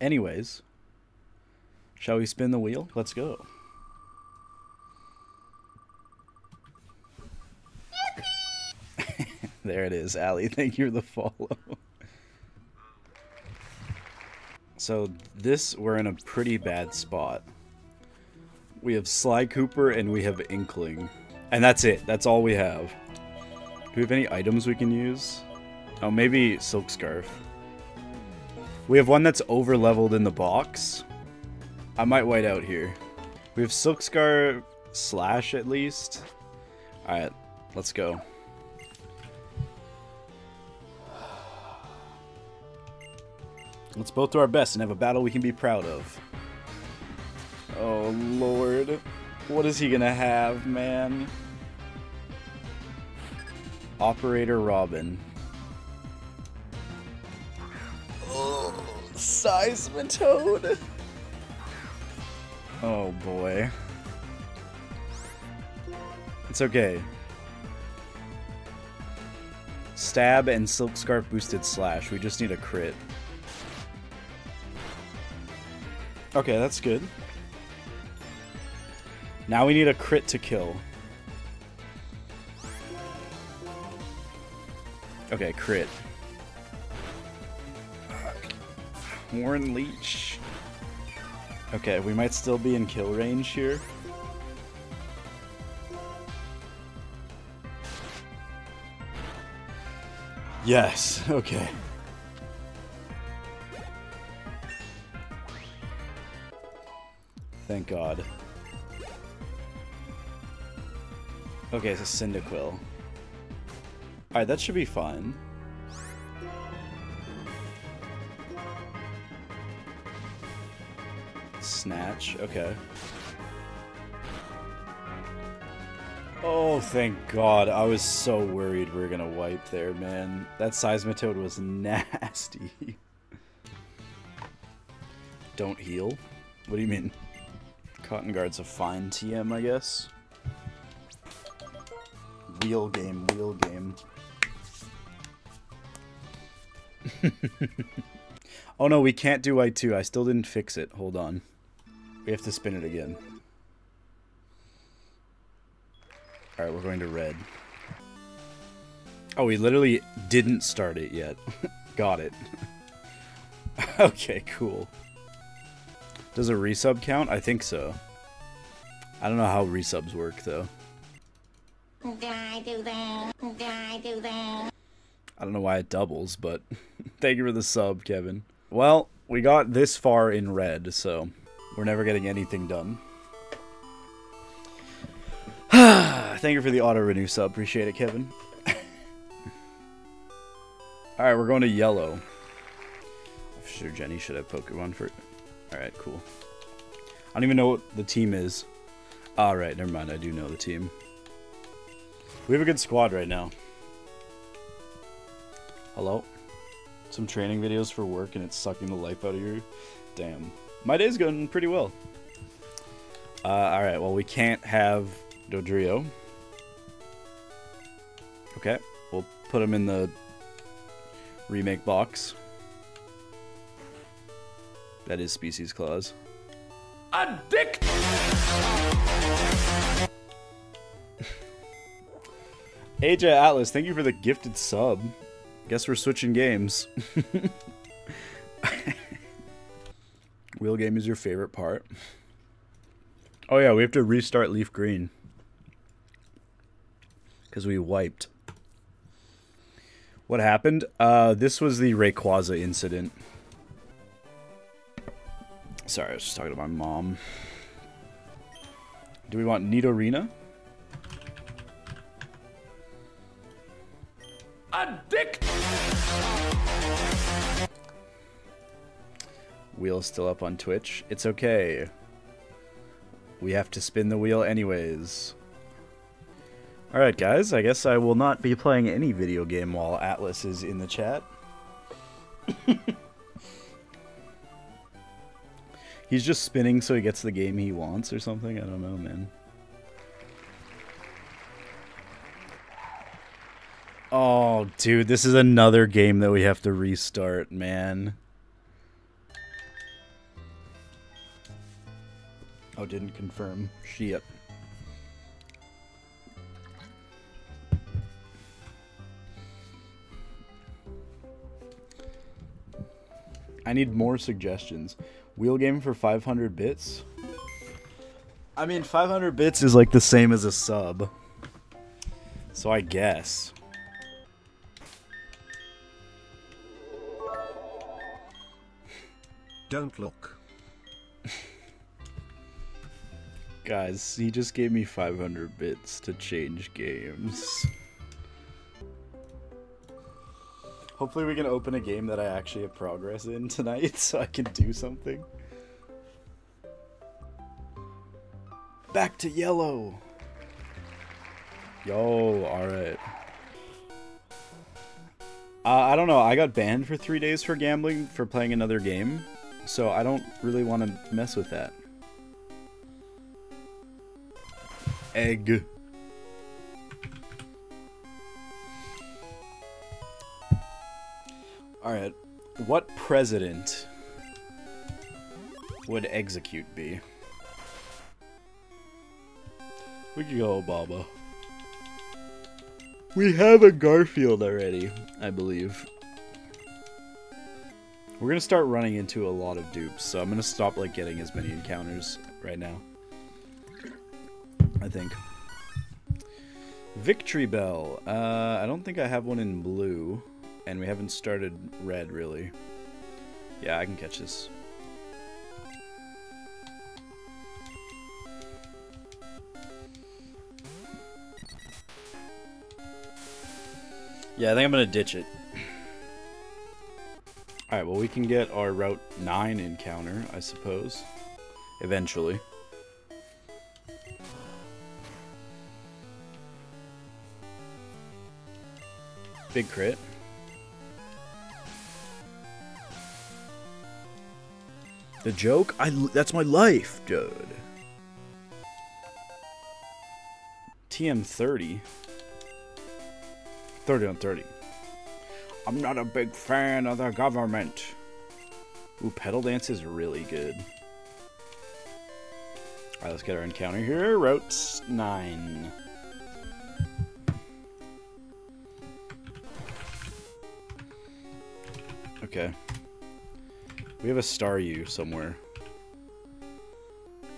Anyways, shall we spin the wheel? Let's go. there it is, Allie. Thank you for the follow. So this, we're in a pretty bad spot. We have Sly Cooper and we have Inkling. And that's it. That's all we have. Do we have any items we can use? Oh, maybe Silk Scarf. We have one that's over leveled in the box. I might white out here. We have Silk Scarf Slash at least. Alright, let's go. Let's both do our best and have a battle we can be proud of. Oh, Lord. What is he gonna have, man? Operator Robin. Seismitoad! Oh, boy. It's okay. Stab and Silk Scarf boosted slash. We just need a crit. Okay, that's good. Now we need a crit to kill. Okay, crit. Warren Leech. Okay, we might still be in kill range here. Yes, okay. Thank God. Okay, it's a Cyndaquil. Alright, that should be fine. Snatch, okay. Oh, thank God. I was so worried we were gonna wipe there, man. That Seismitoad was nasty. Don't heal? What do you mean? Cotton Guard's a fine TM, I guess. Wheel game, wheel game. oh no, we can't do I2. I still didn't fix it. Hold on. We have to spin it again. Alright, we're going to red. Oh, we literally didn't start it yet. Got it. okay, cool. Does a resub count? I think so. I don't know how resubs work, though. I? I don't know why it doubles, but thank you for the sub, Kevin. Well, we got this far in red, so we're never getting anything done. thank you for the auto renew sub. Appreciate it, Kevin. Alright, we're going to yellow. Sure, Jenny should have Pokemon for... Alright, cool. I don't even know what the team is. Ah, Alright, never mind. I do know the team. We have a good squad right now. Hello? Some training videos for work and it's sucking the life out of you. Damn. My day's going pretty well. Uh, Alright, well we can't have Dodrio. Okay, we'll put him in the remake box. That is Species Clause. Addict! AJ Atlas, thank you for the gifted sub. Guess we're switching games. Wheel game is your favorite part. Oh yeah, we have to restart Leaf Green. Because we wiped. What happened? Uh, this was the Rayquaza incident. Sorry, I was just talking to my mom. Do we want Nidorina? Still up on Twitch. It's okay. We have to spin the wheel anyways. Alright guys, I guess I will not be playing any video game while Atlas is in the chat. He's just spinning so he gets the game he wants or something? I don't know, man. Oh, dude, this is another game that we have to restart, man. Oh, didn't confirm. Shit. I need more suggestions. Wheel game for 500 bits? I mean, 500 bits is like the same as a sub. So I guess. Don't look. Guys, he just gave me 500 bits to change games. Hopefully we can open a game that I actually have progress in tonight so I can do something. Back to yellow! Yo, alright. Uh, I don't know, I got banned for three days for gambling for playing another game, so I don't really want to mess with that. Egg. Alright, what president would Exeggcute be? We could go Obama. We have a Garfield already, I believe. We're gonna start running into a lot of dupes, so I'm gonna stop like getting as many encounters right now. I think. Victreebel. Uh, I don't think I have one in blue, and we haven't started red really. Yeah, I can catch this. Yeah, I think I'm gonna ditch it. Alright, well we can get our Route 9 encounter, I suppose. Eventually. Big crit. The joke? I that's my life, dude. TM30. 30 on 30. I'm not a big fan of the government. Ooh, Petal Dance is really good. Alright, let's get our encounter here. Route 9. Okay. We have a Staryu somewhere.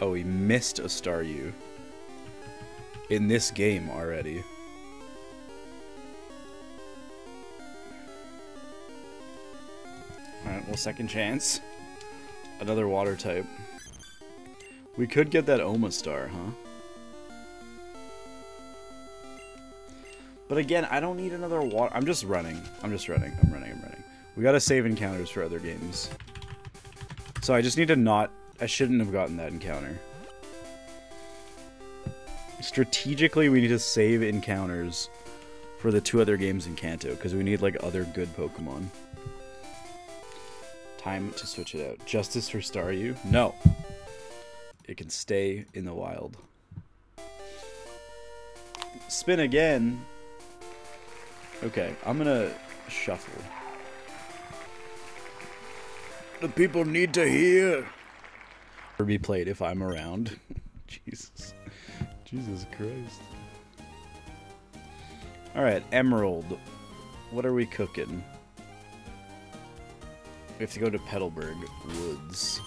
Oh, we missed a Staryu. In this game already. Alright, well, second chance. Another water type. We could get that Omastar, huh? But again, I don't need another water. I'm just running. I'm just running. I'm running. I'm running. We gotta save encounters for other games. So I just need to not... I shouldn't have gotten that encounter. Strategically, we need to save encounters for the two other games in Kanto, because we need, like, other good Pokemon. Time to switch it out. Justice for Staryu? No. It can stay in the wild. Spin again. Okay, I'm gonna shuffle. The people need to hear. Or be played if I'm around. Jesus. Jesus Christ. Alright, Emerald. What are we cooking? We have to go to Petalburg Woods.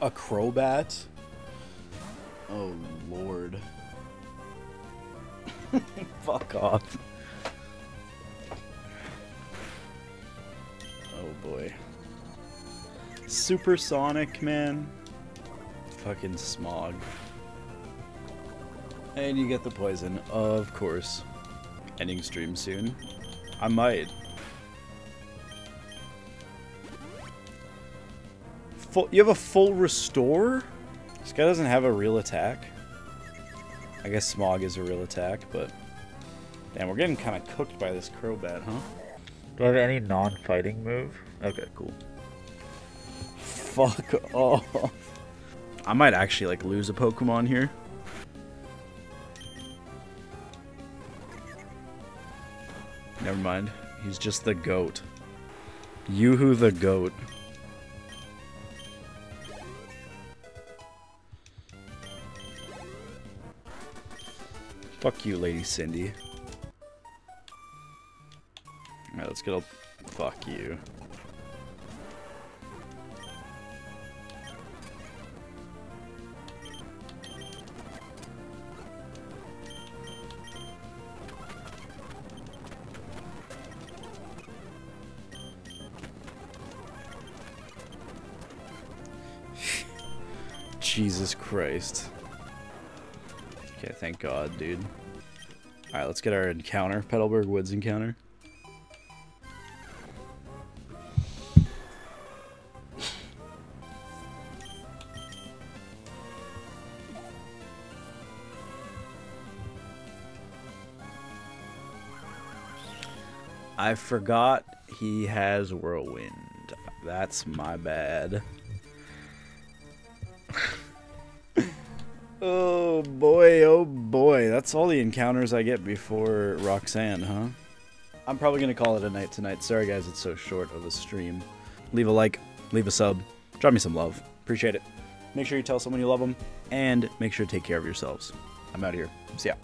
A Crobat? Oh, Lord. Fuck off. Oh, boy. Supersonic, man. Fucking smog. And you get the poison, of course. Ending stream soon. I might. Full, you have a full restore? This guy doesn't have a real attack. I guess Smog is a real attack, but... Damn, we're getting kind of cooked by this Crobat, huh? Do I have any non-fighting move? Okay, cool. Fuck off. I might actually like lose a Pokemon here. Never mind. He's just the goat. Yoo-hoo the goat. Fuck you, Lady Cindy. Alright, let's get a... Fuck you. Jesus Christ. Okay, thank God, dude. Alright, let's get our encounter. Petalburg Woods encounter. I forgot he has Whirlwind. That's my bad. oh boy, oh boy. That's all the encounters I get before Roxanne, huh? I'm probably going to call it a night tonight. Sorry guys, it's so short of a stream. Leave a like, leave a sub, drop me some love. Appreciate it. Make sure you tell someone you love them, and make sure to take care of yourselves. I'm out of here. See ya.